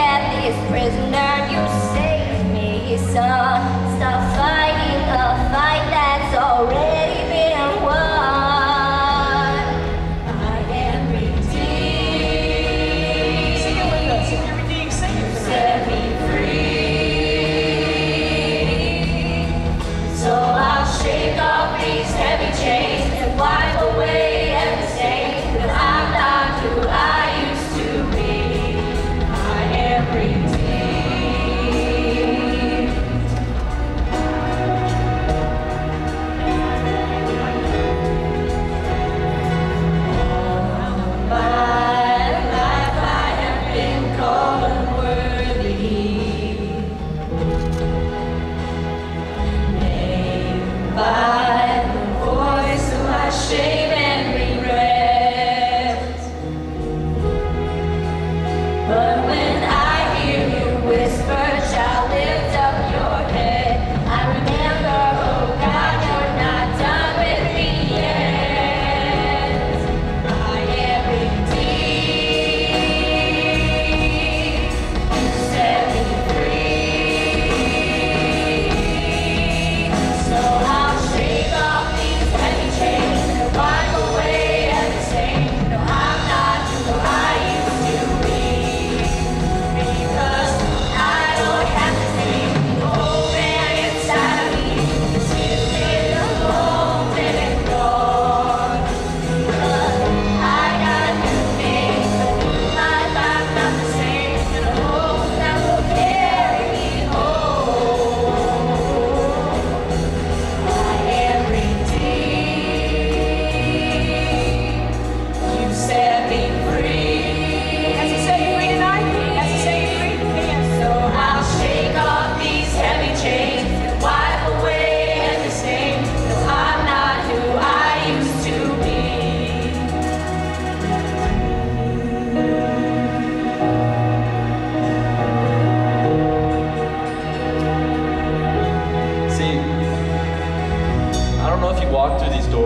at this prisoner. You saved me, son.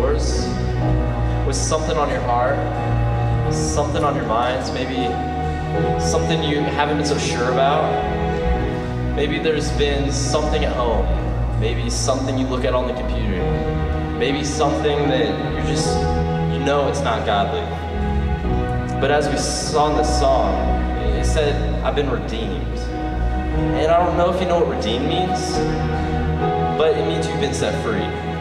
Doors with something on your heart, something on your minds, maybe something you haven't been so sure about. Maybe there's been something at home, maybe something you look at on the computer, maybe something that you're just, you know it's not godly. But as we saw in this song, it said, I've been redeemed. And I don't know if you know what redeemed means, but it means you've been set free.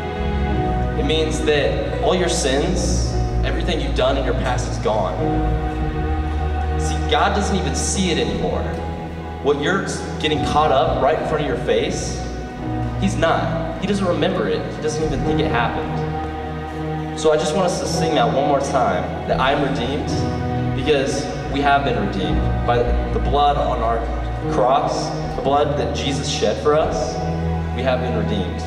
It means that all your sins, everything you've done in your past is gone. See, God doesn't even see it anymore. What you're getting caught up right in front of your face, He's not. He doesn't remember it. He doesn't even think it happened. So I just want us to sing that one more time that I'm redeemed because we have been redeemed by the blood on our cross, the blood that Jesus shed for us. We have been redeemed.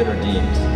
that are deemed.